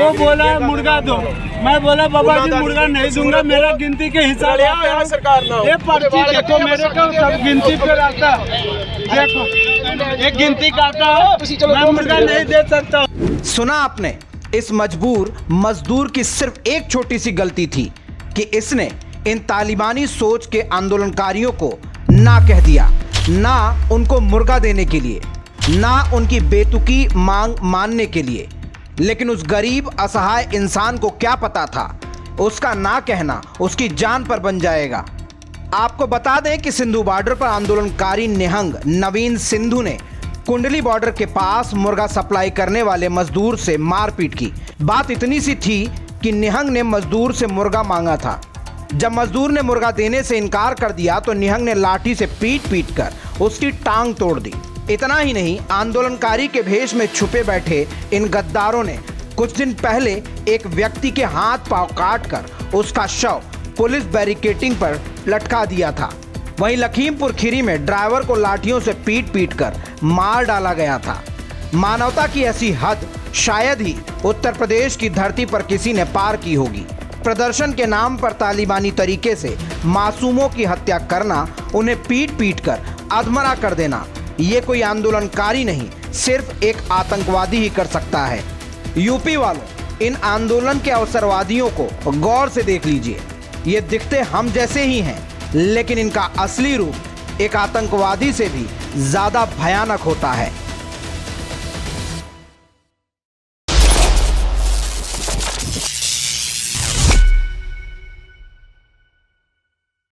वो बोला मुर्गा दो। मैं बोला बाबा जी मुर्गा नहीं दूँगा मेरा गिनती के हिसाब से पर्ची देखो मेरे को सब गिनती पे रहता देखो एक गिनती काटा हो मैं मुर्गा नहीं दे सकता सुना आपने इस मजबूर मजदूर की सिर्फ़ एक छोटी सी गलती थी कि इसने इन तालिबानी सोच के आंदोलनकारियों को ना कह दिया ना उनको मुर्गा देने के लिए ना उनकी बेतुकी मांग मानने के लिए। लेकिन उस गरीब, असहाय इंसान को क्या पता था? उसका ना कहना, उसकी जान पर बन जाएगा। आपको बता दें कि सिंधु बॉर्डर पर आंदोलनकारी निहंग नवीन सिंधु ने कुंडली बॉर्डर के पास मुर्गा सप्लाई करने वाले मजदूर से मारपीट की। बात इतनी सी थी कि निहंग ने मजदूर से मुर्गा मांगा था। जब मजदूर ने मुर्गा देने से इनकार कर दिया तो निहंग ने लाठी से पीट पीट कर उसकी टांग तोड़ दी। इतना ही नहीं, आंदोलनकारी के भेष में छुपे बैठे इन गद्दारों ने कुछ दिन पहले एक व्यक्ति के हाथ पाँव काट कर उसका शव पुलिस बैरिकेटिंग पर लटका दिया था। वहीं लखीमपुर खीरी में ड्राइवर को लाठियों से पीट पीट कर मार डाला गया था। मानवता की ऐसी हद शायद ही उत्तर प्रदेश की धरती पर किसी ने पार की होगी। प्रदर्शन के नाम पर तालिबानी तरीके से मासूमों की हत्या करना, उन्हें पीट पीट कर अधमरा कर देना ये कोई आंदोलनकारी नहीं, सिर्फ़ एक आतंकवादी ही कर सकता है। यूपी वालों, इन आंदोलन के अवसरवादियों को गौर से देख लीजिए। ये दिखते हम जैसे ही हैं, लेकिन इनका असली रूप एक आतंकवादी से भी ज़्यादा भयानक होता है।